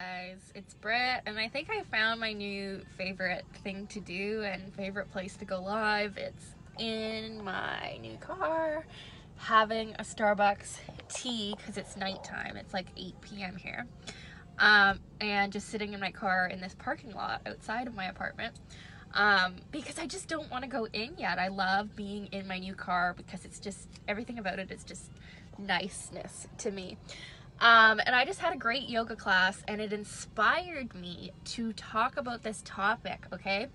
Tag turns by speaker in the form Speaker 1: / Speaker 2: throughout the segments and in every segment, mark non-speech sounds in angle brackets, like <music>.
Speaker 1: guys, it's Britt, and I think I found my new favorite thing to do and favorite place to go live. It's in my new car, having a Starbucks tea because it's nighttime. It's like 8 p.m. here. Um, and just sitting in my car in this parking lot outside of my apartment um, because I just don't want to go in yet. I love being in my new car because it's just everything about it is just niceness to me. Um, and I just had a great yoga class and it inspired me to talk about this topic, okay?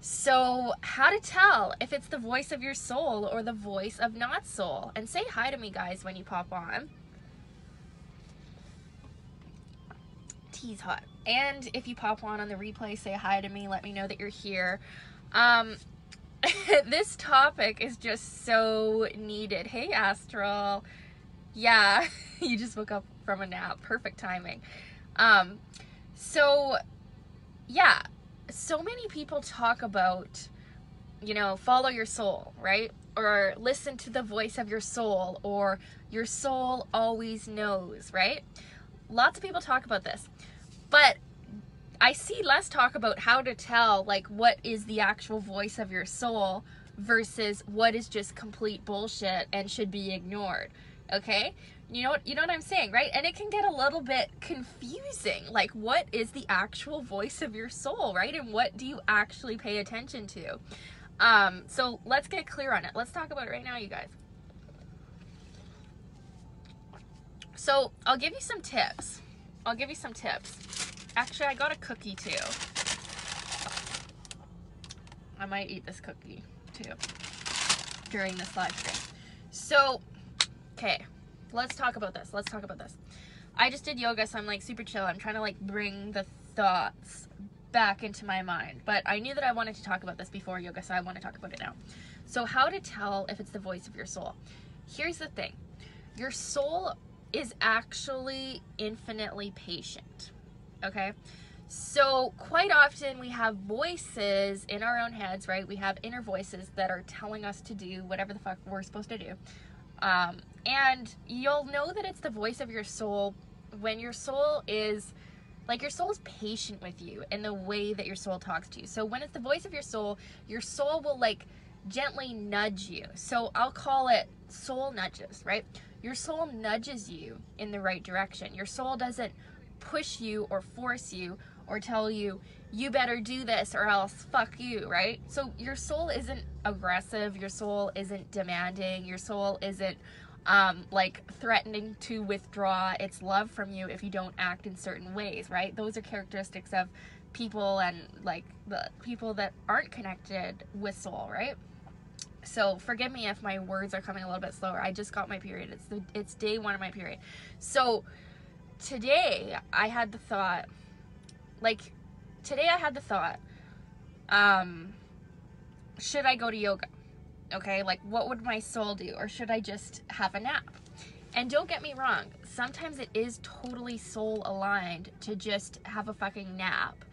Speaker 1: So, how to tell if it's the voice of your soul or the voice of not soul? And say hi to me, guys, when you pop on. Tea's hot. And if you pop on on the replay, say hi to me. Let me know that you're here. Um, <laughs> this topic is just so needed. Hey, Astral. Yeah, <laughs> you just woke up from a nap. Perfect timing. Um, so, yeah, so many people talk about, you know, follow your soul, right? Or listen to the voice of your soul, or your soul always knows, right? Lots of people talk about this. But I see less talk about how to tell, like, what is the actual voice of your soul versus what is just complete bullshit and should be ignored. Okay? You know what you know what I'm saying, right? And it can get a little bit confusing. Like what is the actual voice of your soul, right? And what do you actually pay attention to? Um, so let's get clear on it. Let's talk about it right now, you guys. So I'll give you some tips. I'll give you some tips. Actually, I got a cookie too. I might eat this cookie too during this live stream. So, okay, let's talk about this. Let's talk about this. I just did yoga, so I'm like super chill. I'm trying to like bring the thoughts back into my mind. But I knew that I wanted to talk about this before yoga, so I want to talk about it now. So, how to tell if it's the voice of your soul? Here's the thing your soul is actually infinitely patient. Okay? So, quite often we have voices in our own heads, right? We have inner voices that are telling us to do whatever the fuck we're supposed to do. Um, and you'll know that it's the voice of your soul when your soul is like your soul is patient with you in the way that your soul talks to you. So when it's the voice of your soul, your soul will like gently nudge you. So I'll call it soul nudges, right? Your soul nudges you in the right direction. Your soul doesn't push you or force you or tell you you better do this or else fuck you, right? So your soul isn't aggressive, your soul isn't demanding, your soul isn't um, like threatening to withdraw its love from you if you don't act in certain ways, right? Those are characteristics of people and like the people that aren't connected with soul, right? So forgive me if my words are coming a little bit slower. I just got my period. It's the it's day one of my period. So today I had the thought, like today I had the thought, um, should I go to yoga? Okay, like what would my soul do? Or should I just have a nap? And don't get me wrong, sometimes it is totally soul aligned to just have a fucking nap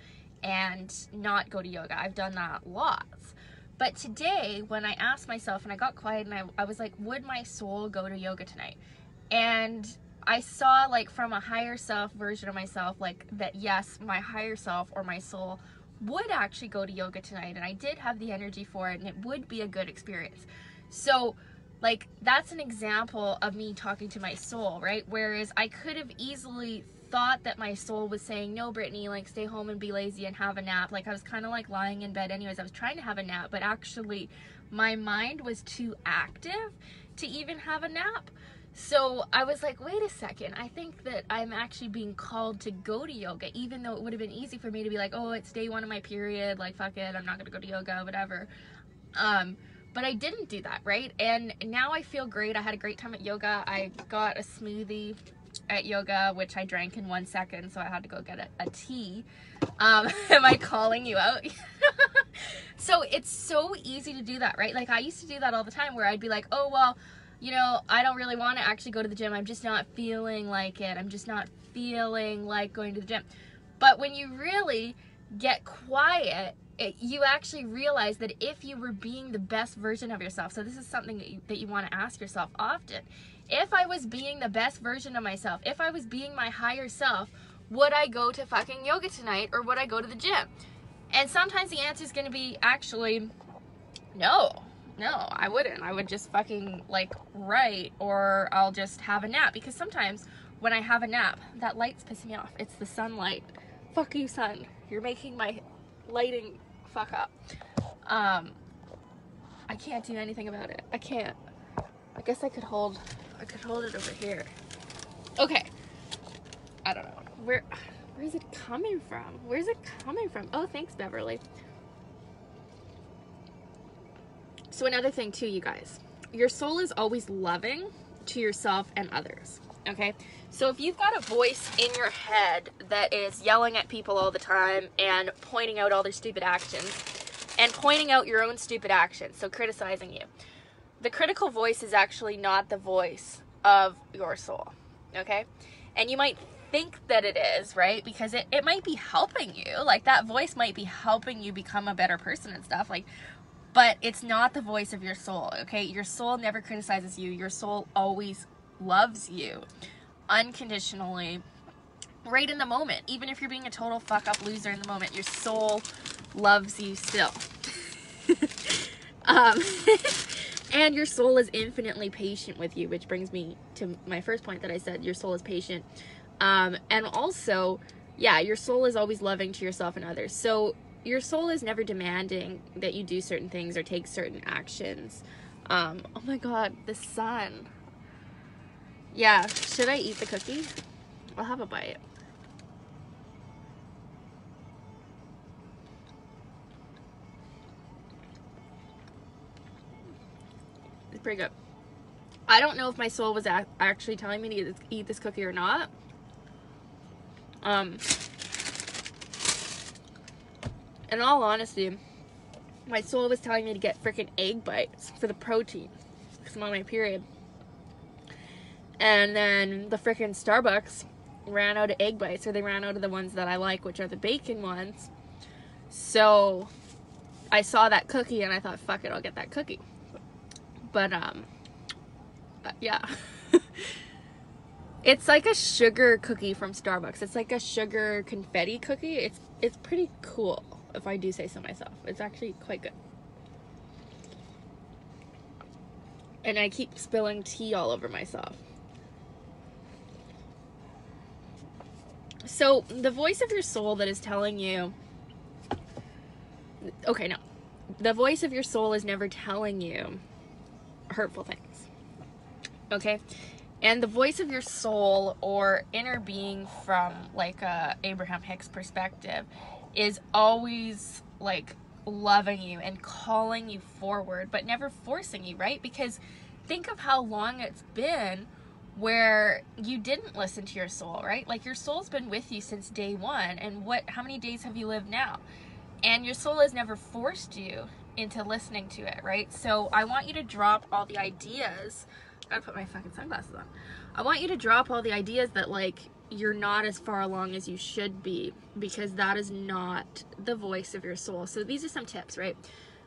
Speaker 1: and not go to yoga. I've done that lots. But today, when I asked myself and I got quiet and I, I was like, would my soul go to yoga tonight? And I saw like from a higher self version of myself, like that yes, my higher self or my soul would actually go to yoga tonight and I did have the energy for it and it would be a good experience. So like that's an example of me talking to my soul, right? Whereas I could have easily thought that my soul was saying, no, Britney, like stay home and be lazy and have a nap. Like I was kind of like lying in bed anyways. I was trying to have a nap, but actually my mind was too active to even have a nap. So I was like, wait a second, I think that I'm actually being called to go to yoga, even though it would have been easy for me to be like, oh, it's day one of my period, like, fuck it, I'm not gonna go to yoga, whatever. Um, but I didn't do that, right? And now I feel great. I had a great time at yoga. I got a smoothie at yoga, which I drank in one second, so I had to go get a, a tea. Um, <laughs> am I calling you out? <laughs> so it's so easy to do that, right? Like I used to do that all the time where I'd be like, oh, well, you know, I don't really want to actually go to the gym. I'm just not feeling like it. I'm just not feeling like going to the gym. But when you really get quiet, it, you actually realize that if you were being the best version of yourself, so this is something that you, that you want to ask yourself often. If I was being the best version of myself, if I was being my higher self, would I go to fucking yoga tonight or would I go to the gym? And sometimes the answer is going to be actually no. No, I wouldn't. I would just fucking like write or I'll just have a nap because sometimes when I have a nap, that light's pissing me off. It's the sunlight. Fuck you, sun. You're making my lighting fuck up. Um, I can't do anything about it. I can't. I guess I could hold, I could hold it over here. Okay. I don't know. Where, where is it coming from? Where's it coming from? Oh, thanks, Beverly. So another thing too, you guys. Your soul is always loving to yourself and others. Okay? So if you've got a voice in your head that is yelling at people all the time and pointing out all their stupid actions and pointing out your own stupid actions, so criticizing you. The critical voice is actually not the voice of your soul. Okay? And you might think that it is, right? Because it, it might be helping you. Like that voice might be helping you become a better person and stuff. Like but it's not the voice of your soul, okay? Your soul never criticizes you. Your soul always loves you unconditionally right in the moment. Even if you're being a total fuck up loser in the moment, your soul loves you still. <laughs> um, <laughs> and your soul is infinitely patient with you, which brings me to my first point that I said your soul is patient. Um, and also, yeah, your soul is always loving to yourself and others. So your soul is never demanding that you do certain things or take certain actions. Um, oh my god, the sun. Yeah, should I eat the cookie? I'll have a bite. It's pretty good. I don't know if my soul was actually telling me to eat this cookie or not. Um, in all honesty, my soul was telling me to get freaking egg bites for the protein because I'm on my period. And then the freaking Starbucks ran out of egg bites, or they ran out of the ones that I like, which are the bacon ones. So I saw that cookie and I thought, fuck it, I'll get that cookie. But, um, uh, yeah. <laughs> it's like a sugar cookie from Starbucks. It's like a sugar confetti cookie. It's it's pretty cool if I do say so myself. It's actually quite good. And I keep spilling tea all over myself. So, the voice of your soul that is telling you. Okay, no. The voice of your soul is never telling you hurtful things. Okay? And the voice of your soul or inner being from like a Abraham Hicks perspective is always like loving you and calling you forward, but never forcing you, right? Because think of how long it's been where you didn't listen to your soul, right? Like your soul's been with you since day one, and what? How many days have you lived now? And your soul has never forced you into listening to it, right? So I want you to drop all the ideas. I gotta put my fucking sunglasses on. I want you to drop all the ideas that like you're not as far along as you should be because that is not the voice of your soul. So these are some tips, right?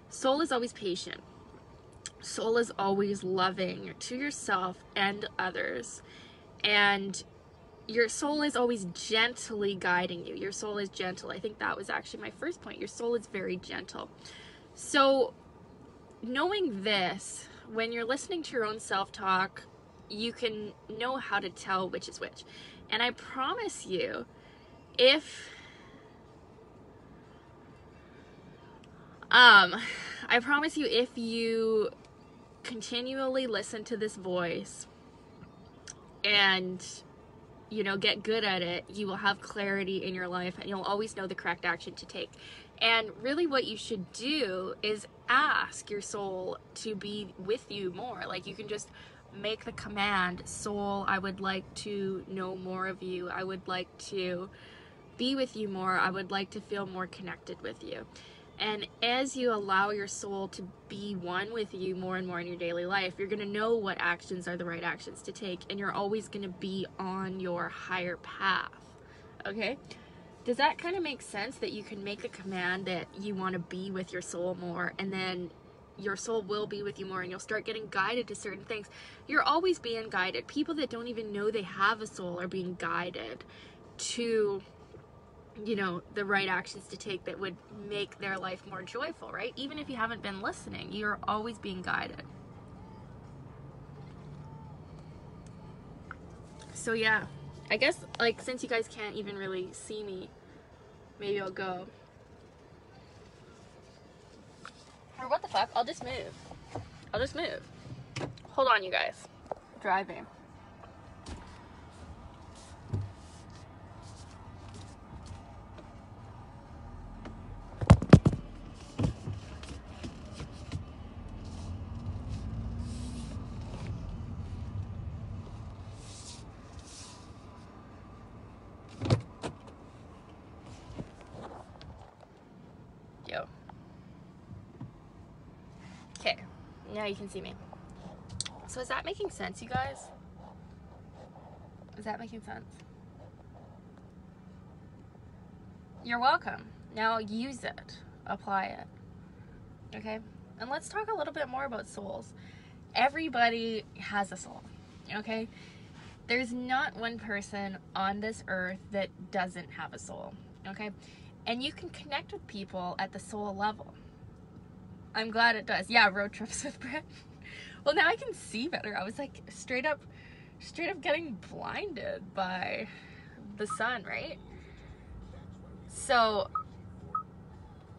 Speaker 1: Soul is always patient. Soul is always loving to yourself and others. And your soul is always gently guiding you. Your soul is gentle. I think that was actually my first point. Your soul is very gentle. So, knowing this, when you're listening to your own self talk, you can know how to tell which is which. And I promise you, if um I promise you if you continually listen to this voice and you know get good at it you will have clarity in your life and you'll always know the correct action to take and really what you should do is ask your soul to be with you more like you can just make the command, soul, I would like to know more of you. I would like to be with you more. I would like to feel more connected with you. And as you allow your soul to be one with you more and more in your daily life, you're going to know what actions are the right actions to take, and you're always going to be on your higher path. Okay? Does that kind of make sense that you can make a command that you want to be with your soul more, and then your soul will be with you more and you'll start getting guided to certain things. You're always being guided. People that don't even know they have a soul are being guided to you know the right actions to take that would make their life more joyful right even if you haven't been listening you're always being guided so yeah i guess like since you guys can't even really see me maybe i'll go or what the fuck? I'll just move. I'll just move. Hold on you guys. Driving Yo. Okay, now you can see me. So is that making sense, you guys? Is that making sense? You're welcome. Now use it. Apply it. Okay? And let's talk a little bit more about souls. Everybody has a soul. Okay? There's not one person on this earth that doesn't have a soul. Okay? And you can connect with people at the soul level. I'm glad it does. Yeah, road trips <laughs> with Brett. well, now I can see better. I was like straight up, straight up getting blinded by the sun, right? So,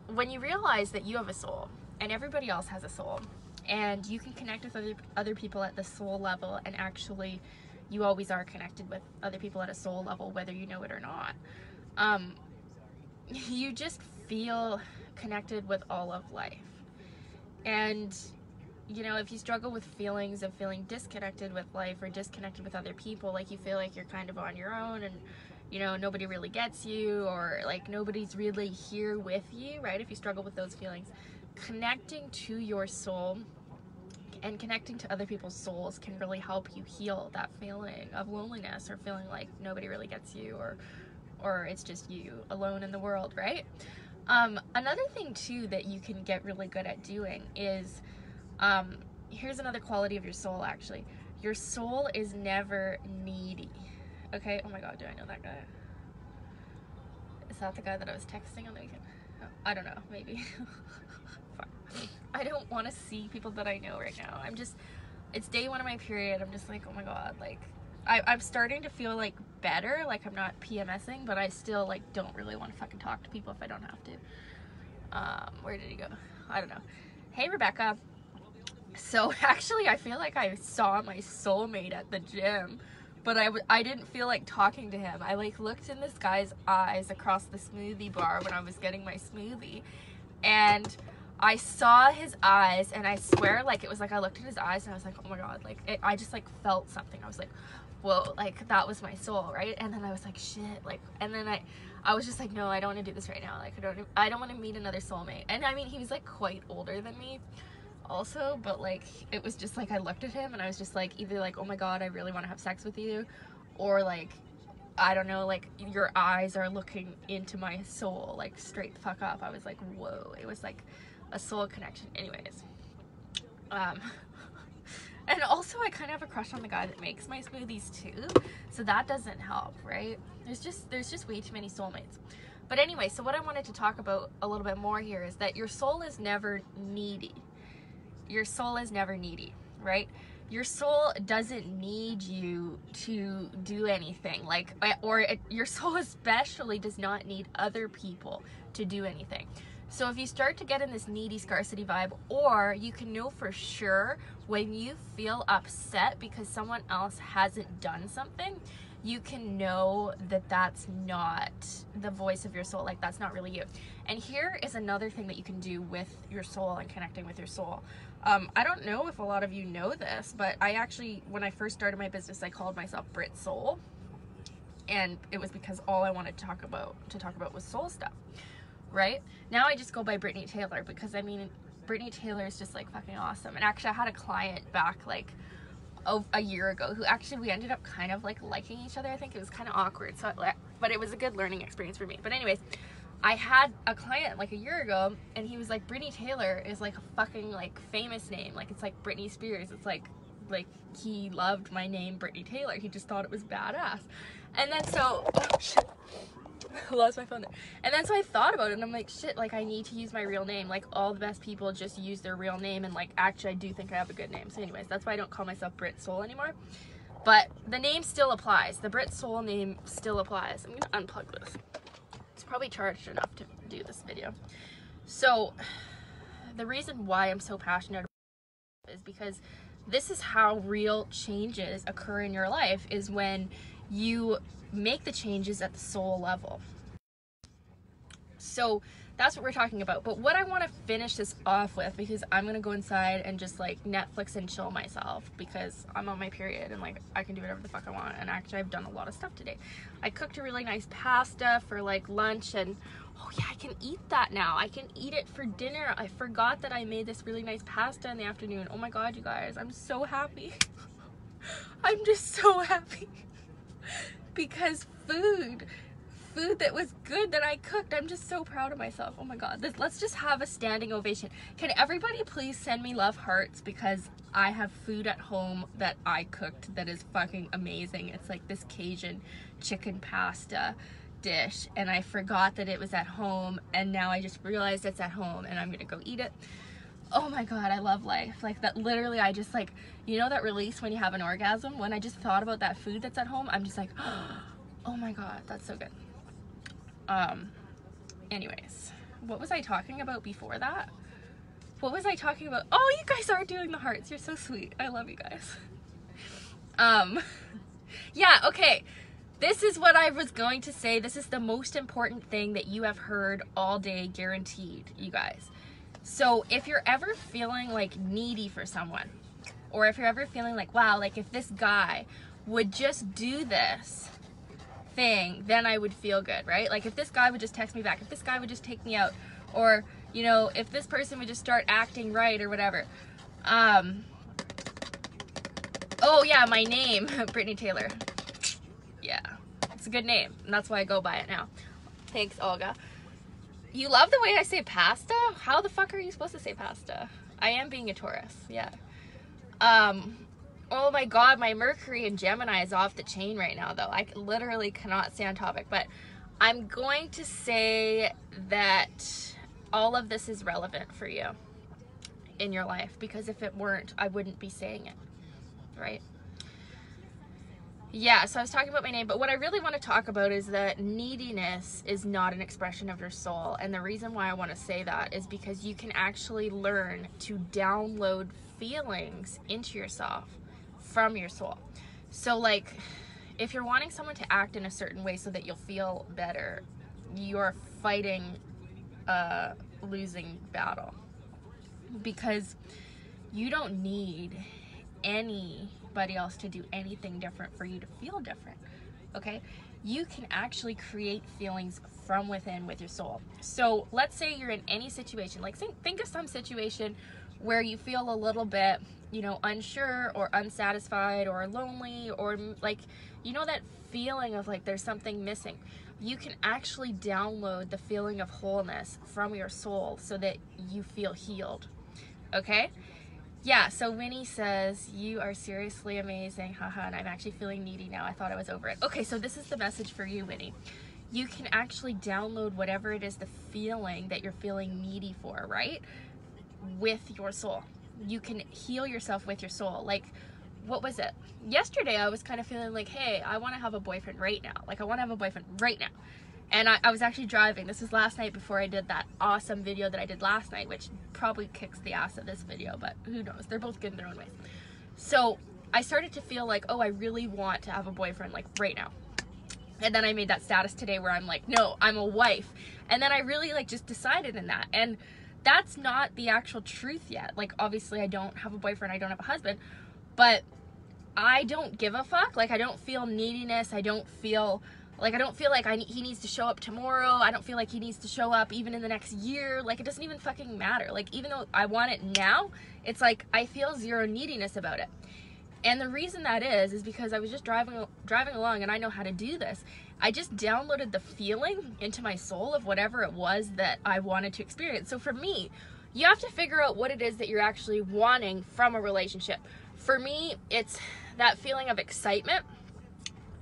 Speaker 1: when you realize that you have a soul and everybody else has a soul, and you can connect with other other people at the soul level, and actually, you always are connected with other people at a soul level, whether you know it or not. Um, <laughs> you just feel connected with all of life. And, you know, if you struggle with feelings of feeling disconnected with life or disconnected with other people, like you feel like you're kind of on your own and, you know, nobody really gets you or like nobody's really here with you, right? If you struggle with those feelings, connecting to your soul and connecting to other people's souls can really help you heal that feeling of loneliness or feeling like nobody really gets you or or it's just you alone in the world, right? Um, another thing too that you can get really good at doing is um, here's another quality of your soul actually. Your soul is never needy. Okay, oh my god, do I know that guy? Is that the guy that I was texting on the weekend? Oh, I don't know, maybe. <laughs> I don't want to see people that I know right now. I'm just, it's day one of my period. I'm just like, oh my god, like I, I'm starting to feel like better, like I'm not PMSing, but I still like don't really want to fucking talk to people if I don't have to. Um, where did he go? I don't know. Hey Rebecca. So <laughs> actually, I feel like I saw my soulmate at the gym, but I w- I didn't feel like talking to him. I like looked in this guy's eyes across the smoothie bar when I was getting my smoothie, and I saw his eyes, and I swear, like it was like I looked at his eyes, and I was like, oh my god, like it, I just like felt something. I was like, whoa, like that was my soul, right? And then I was like, shit, like, and then I, I was just like, no, I don't want to do this right now. Like, I don't, I don't want to meet another soulmate. And I mean, he was like quite older than me, also, but like, it was just like I looked at him and I was just like, either like, oh my god, I really want to have sex with you, or like, I don't know, like your eyes are looking into my soul, like straight fuck up. I was like, whoa, it was like a soul connection. Anyways, um. And also I kind of have a crush on the guy that makes my smoothies too. So that doesn't help, right? There's just there's just way too many soulmates. But anyway, so what I wanted to talk about a little bit more here is that your soul is never needy. Your soul is never needy, right? Your soul doesn't need you to do anything. Like or it, your soul especially does not need other people to do anything. So if you start to get in this needy scarcity vibe, or you can know for sure when you feel upset because someone else hasn't done something, you can know that that's not the voice of your soul. Like that's not really you. And here is another thing that you can do with your soul and connecting with your soul. Um, I don't know if a lot of you know this, but I actually, when I first started my business, I called myself Brit Soul. And it was because all I wanted to talk about to talk about was soul stuff right? Now I just go by Britney Taylor because I mean, Britney Taylor is just like fucking awesome. And actually, I had a client back like a, a year ago who actually we ended up kind of like liking each other. I think it was kind of awkward, so but it was a good learning experience for me. But anyways, I had a client like a year ago, and he was like, Britney Taylor is like a fucking like famous name. Like it's like Britney Spears. It's like like he loved my name Britney Taylor. He just thought it was badass. And then so, oh. I <laughs> lost my phone there. And then so I thought about it and I'm like, shit, like I need to use my real name. Like all the best people just use their real name and like actually I do think I have a good name. So anyways, that's why I don't call myself Brit Soul anymore. But the name still applies. The Brit Soul name still applies. I'm gonna unplug this. It's probably charged enough to do this video. So <sighs> the reason why I'm so passionate is because this is how real changes occur in your life is when you make the changes at the soul level. So that's what we're talking about. But what I want to finish this off with, because I'm gonna go inside and just like Netflix and chill myself because I'm on my period and like I can do whatever the fuck I want. And actually, I've done a lot of stuff today. I cooked a really nice pasta for like lunch, and oh yeah, I can eat that now. I can eat it for dinner. I forgot that I made this really nice pasta in the afternoon. Oh my god, you guys, I'm so happy. <laughs> I'm just so happy <laughs> because food food that was good that I cooked. I'm just so proud of myself. Oh my god. This, let's just have a standing ovation. Can everybody please send me love hearts because I have food at home that I cooked that is fucking amazing. It's like this Cajun chicken pasta dish and I forgot that it was at home and now I just realized it's at home and I'm gonna go eat it. Oh my god, I love life. Like that literally I just like you know that release when you have an orgasm? When I just thought about that food that's at home, I'm just like <gasps> oh my god, that's so good. Um, anyways, what was I talking about before that? What was I talking about? Oh, you guys are doing the hearts. You're so sweet. I love you guys. Um, <laughs> yeah, okay. This is what I was going to say. This is the most important thing that you have heard all day, guaranteed, you guys. So if you're ever feeling like needy for someone, or if you're ever feeling like, wow, like if this guy would just do this, thing, then I would feel good, right? Like if this guy would just text me back, if this guy would just take me out, or you know, if this person would just start acting right or whatever. Um, oh yeah, my name, <laughs> Britney Taylor. Yeah, it's a good name, and that's why I go by it now. Thanks, Olga. You love the way I say pasta? How the fuck are you supposed to say pasta? I am being a Taurus, yeah. Um, oh my god, my Mercury and Gemini is off the chain right now, though. I literally cannot stay on topic, but I'm going to say that all of this is relevant for you in your life because if it weren't, I wouldn't be saying it, right? Yeah, so I was talking about my name, but what I really want to talk about is that neediness is not an expression of your soul. And the reason why I want to say that is because you can actually learn to download feelings into yourself from your soul. So like if you're wanting someone to act in a certain way so that you'll feel better, you're fighting a losing battle. Because you don't need anybody else to do anything different for you to feel different. Okay? You can actually create feelings from within with your soul. So let's say you're in any situation, like think, think of some situation where you feel a little bit you know, unsure or unsatisfied or lonely or like, you know, that feeling of like there's something missing. You can actually download the feeling of wholeness from your soul so that you feel healed. Okay? Yeah, so Winnie says, You are seriously amazing, haha, and I'm actually feeling needy now. I thought I was over it. Okay, so this is the message for you, Winnie. You can actually download whatever it is, the feeling that you're feeling needy for, right? With your soul you can heal yourself with your soul. Like, what was it? Yesterday, I was kind of feeling like, hey, I want to have a boyfriend right now. Like, I want to have a boyfriend right now. And I, I, was actually driving. This was last night before I did that awesome video that I did last night, which probably kicks the ass of this video, but who knows? They're both good in their own ways. So I started to feel like, oh, I really want to have a boyfriend, like right now. And then I made that status today where I'm like, no, I'm a wife. And then I really like just decided in that. And that's not the actual truth yet. Like, obviously, I don't have a boyfriend, I don't have a husband, but I don't give a fuck. Like, I don't feel neediness. I don't feel like I don't feel like I he needs to show up tomorrow. I don't feel like he needs to show up even in the next year. Like, it doesn't even fucking matter. Like, even though I want it now, it's like I feel zero neediness about it. And the reason that is is because I was just driving driving along and I know how to do this. I just downloaded the feeling into my soul of whatever it was that I wanted to experience. So for me, you have to figure out what it is that you're actually wanting from a relationship. For me, it's that feeling of excitement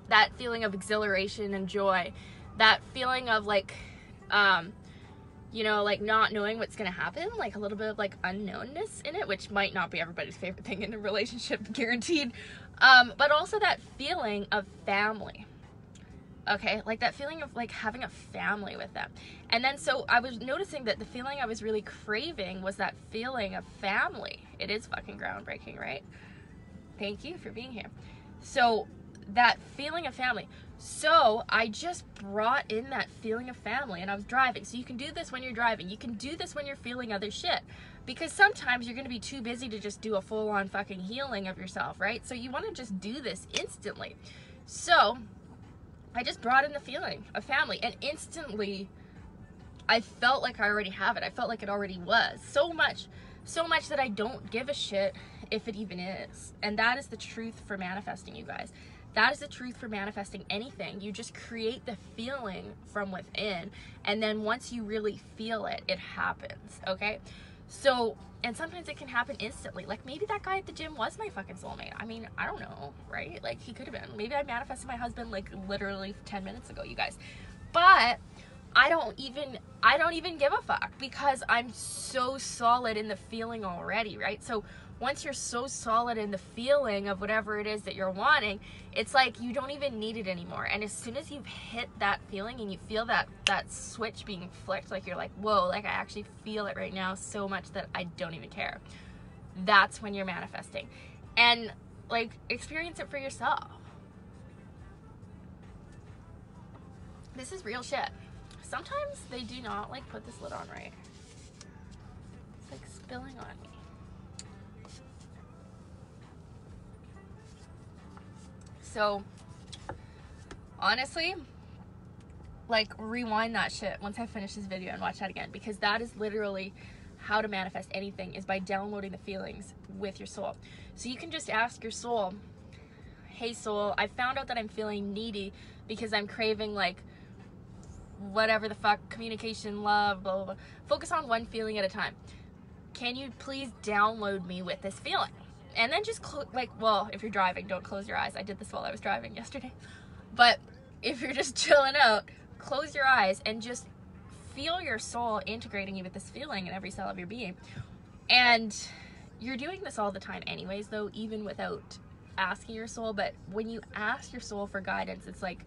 Speaker 1: that feeling of exhilaration and joy, that feeling of like, um, you know, like not knowing what's gonna happen, like a little bit of like unknownness in it, which might not be everybody's favorite thing in a relationship, <laughs> guaranteed. Um, but also that feeling of family. Okay, like that feeling of like having a family with them. And then so I was noticing that the feeling I was really craving was that feeling of family. It is fucking groundbreaking, right? Thank you for being here. So that feeling of family. So I just brought in that feeling of family and I was driving. So you can do this when you're driving. You can do this when you're feeling other shit. Because sometimes you're to be too busy to just do a full on fucking healing of yourself, right? So you want to just do this instantly. So I just brought in the feeling of family and instantly I felt like I already have it. I felt like it already was. So much, so much that I don't give a shit if it even is. And that is the truth for manifesting, you guys. That is the truth for manifesting anything. You just create the feeling from within. And then once you really feel it, it happens. Okay? So, and sometimes it can happen instantly. Like maybe that guy at the gym was my fucking soulmate. I mean, I don't know, right? Like he could have been. Maybe I manifested my husband like literally 10 minutes ago, you guys. But I don't even I don't even give a fuck because I'm so solid in the feeling already, right? So once you're so solid in the feeling of whatever it is that you're wanting, it's like you don't even need it anymore. And as soon as you've hit that feeling and you feel that that switch being flicked, like you're like, whoa, like I actually feel it right now so much that I don't even care. That's when you're manifesting. And like experience it for yourself. This is real shit. Sometimes they do not like put this lid on right. It's like spilling on me. So, honestly, like rewind that shit once I finish this video and watch that again because that is literally how to manifest anything is by downloading the feelings with your soul. So you can just ask your soul, "Hey soul, I found out that I'm feeling needy because I'm craving like whatever the fuck communication, love, blah blah blah. Focus on one feeling at a time. Can you please download me with this feeling?" And then just close like well if you're driving don't close your eyes. I did this while i was driving yesterday. <laughs> But if you're just <laughs> chilling out close your eyes and just feel your soul integrating you with this feeling in every cell of your being. And you're doing this all the time anyways though even without asking your soul. But when you ask your soul for guidance it's like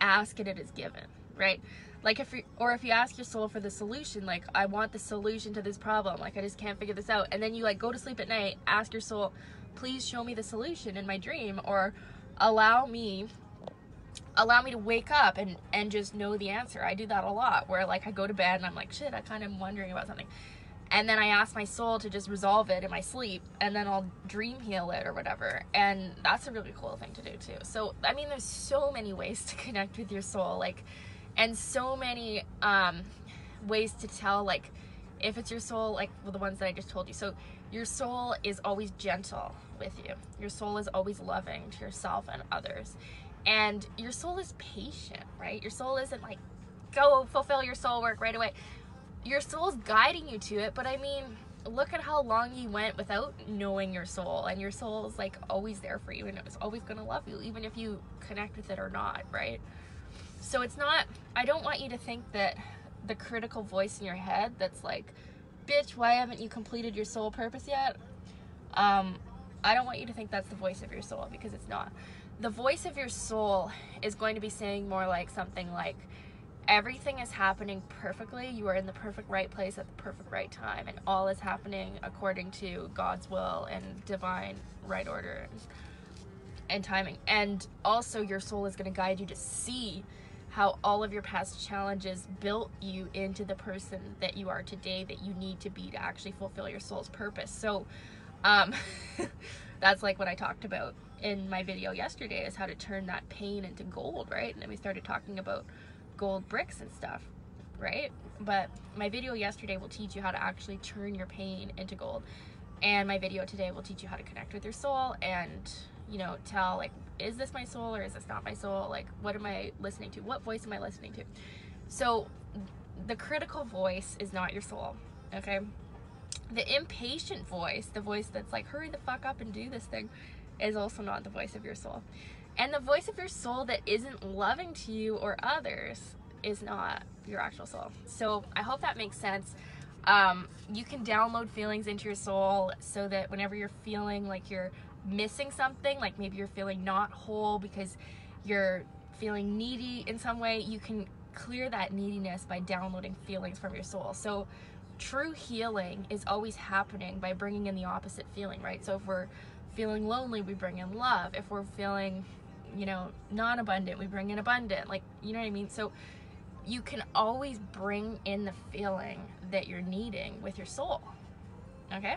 Speaker 1: ask and it is given right like if you or if you ask your soul for the solution like i want the solution to this problem. Like i just can't figure this out. And then you like go to sleep at night ask your soul please show me the solution in my dream or allow me allow me to wake up and and just know the answer. I do that a lot where like i go to bed and i'm like shit i kind of wondering about something. And then i ask my soul to just resolve it in my sleep and then i'll dream heal it or whatever. And that's a really cool thing to do too. So i mean there's so many ways <laughs> to connect with your soul. Like and so many um, ways to tell like if it's your soul like well, the ones that i just told you. So your soul is always gentle with you. Your soul is always loving to yourself and others. And your soul is patient right? Your soul isn't like go fulfill your soul work right away. Your soul's guiding you to it but i mean look at how long you went without knowing your soul. And your soul is like always there for you and it's always going to love you even if you connect with it or not right so it's not, I don't want you to think that the critical voice in your head that's like, bitch, why haven't you completed your soul purpose yet? Um, I don't want you to think that's the voice of your soul because it's not. The voice of your soul is going to be saying more like something like, everything is happening perfectly. You are in the perfect right place at the perfect right time, and all is happening according to God's will and divine right order and, and timing. And also, your soul is going to guide you to see how all of your past challenges built you into the person that you are today that you need to be to actually fulfill your soul's purpose. So, um, <laughs> that's like what I talked about in my video yesterday is how to turn that pain into gold, right? And then we started talking about gold bricks and stuff, right? But my video yesterday will teach you how to actually turn your pain into gold. And my video today will teach you how to connect with your soul and, you know, tell like is this my soul or is this not my soul? Like, what am I listening to? What voice am I listening to? So, the critical voice is not your soul, okay? The impatient voice, the voice that's like, hurry the fuck up and do this thing, is also not the voice of your soul. And the voice of your soul that isn't loving to you or others is not your actual soul. So I hope that makes sense. Um, you can download feelings into your soul so that whenever you're feeling like you're missing something, like maybe you're feeling not whole because you're feeling needy in some way, you can clear that neediness by downloading feelings from your soul. So true healing is always happening by bringing in the opposite feeling, right? So if we're feeling lonely, we bring in love. If we're feeling, you know, non abundant, we bring in abundant. Like, you know what I mean? So you can always bring in the feeling that you're needing with your soul. Okay?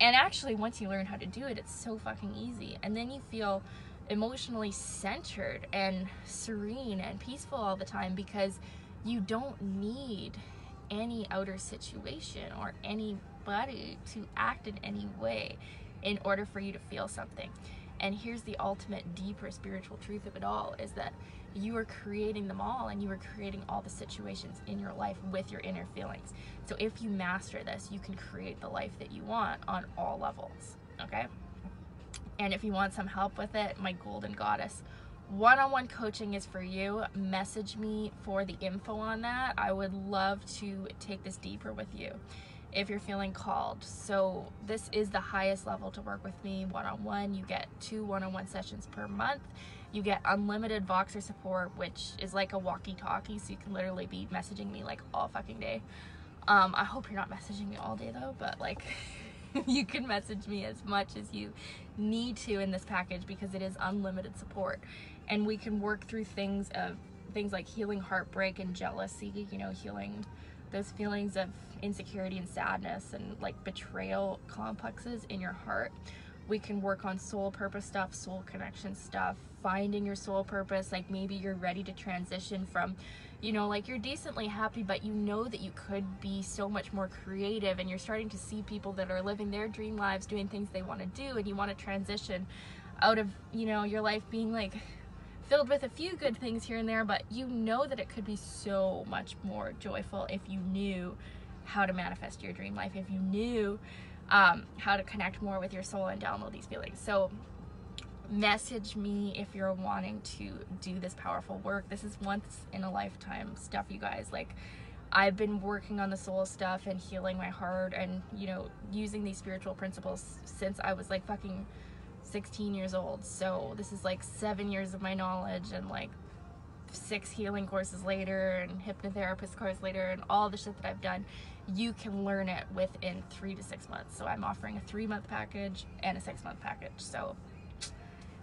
Speaker 1: And actually, once you learn how to do it, it's so fucking easy. And then you feel emotionally centered and serene and peaceful all the time because you don't need any outer situation or anybody to act in any way in order for you to feel something. And here's the ultimate, deeper spiritual truth of it all is that you are creating them all and you are creating all the situations in your life with your inner feelings. So if you master this, you can create the life that you want on all levels. Okay? And if you want some help with it, my golden goddess one on one coaching is for you. Message me for the info on that. I would love to take this deeper with you if you're feeling called. So, this is the highest level to work with me one on one. You get two one on one sessions per month. You get unlimited Voxer support, which is like a walkie talkie, so you can literally be messaging me like all fucking day. Um, I hope you're not messaging me all day though, but like. <laughs> you can message me as much as you need to in this package because it is unlimited support and we can work through things of things like healing heartbreak and jealousy you know healing those feelings of insecurity and sadness and like betrayal complexes in your heart. We can work on soul purpose stuff soul connection stuff finding your soul purpose like maybe you're ready to transition from you know like you're decently happy but you know that you could be so much more creative and you're starting to see people that are living their dream lives doing things they want to do and you want to transition out of you know your life being like filled with a few good things here and there, but you know that it could be so much more joyful if you knew how to manifest your dream life, if you knew um, how to connect more with your soul and download these feelings. So, message me if you're wanting to do this powerful work. This is once in a lifetime stuff, you guys. Like, I've been working on the soul stuff and healing my heart and, you know, using these spiritual principles since I was like fucking 16 years old. So this is like seven years of my knowledge and like six healing courses later and hypnotherapist course later and all the shit that I've done, you can learn it within three to six months. So I'm offering a three month package and a six month package. So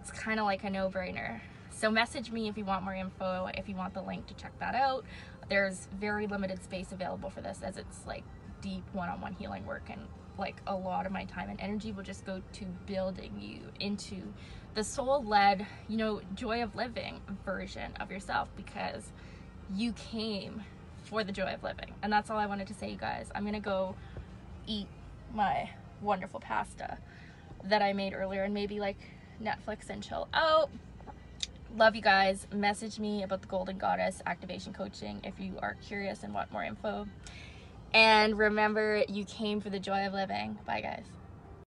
Speaker 1: it's kind of like a no brainer. So message me if you want more info, if you want the link to check that out. There's very limited space available for this as it's like deep one-on-one healing work and like a lot of my time and energy will just go to building you into the soul led, you know, joy of living version of yourself because you came for the joy of living. And that's all I wanted to say, you guys. I'm going to go eat my wonderful pasta that I made earlier and maybe like Netflix and chill out. Love you guys. Message me about the Golden Goddess activation coaching if you are curious and want more info. And remember, you came for the joy of living. Bye, guys.